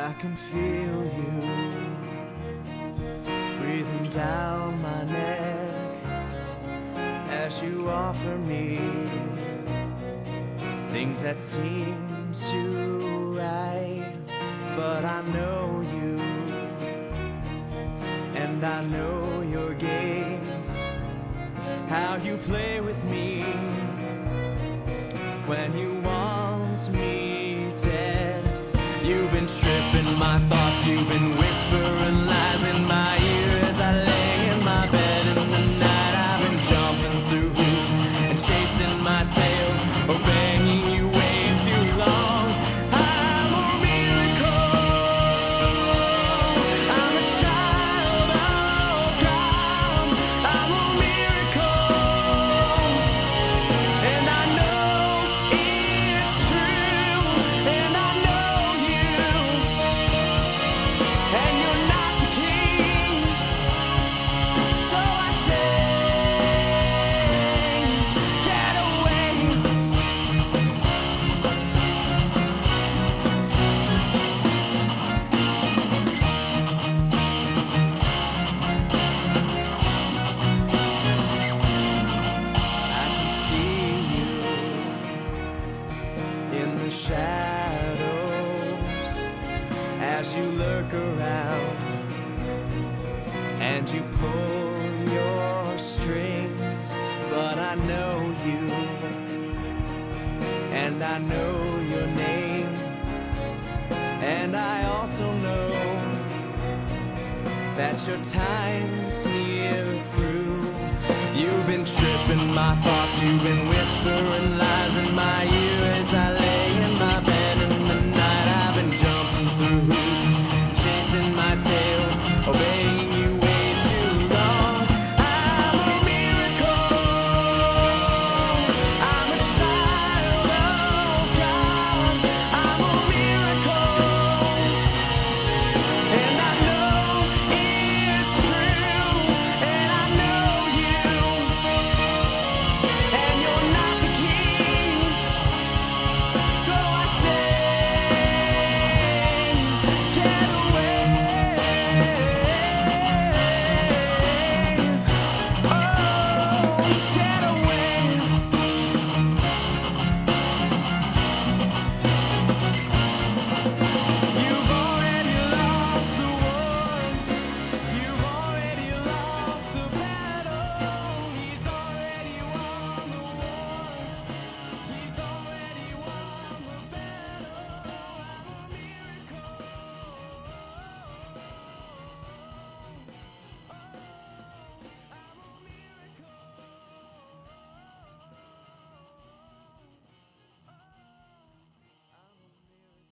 I can feel you breathing down my neck as you offer me things that seem too right. But I know you, and I know your games, how you play with me when you want me shadows as you lurk around and you pull your strings. But I know you and I know your name, and I also know that your time's near through. You've been tripping my thoughts, you've been whispering lies in my ear.